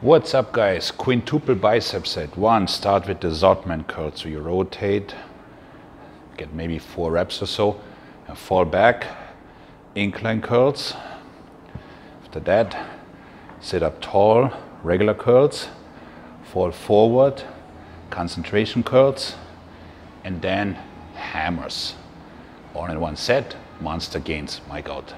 What's up guys? Quintuple bicep set. One, start with the Zotman curl. So you rotate, get maybe four reps or so, and fall back, incline curls. After that, sit up tall, regular curls, fall forward, concentration curls, and then hammers. All in one set, monster gains, My God.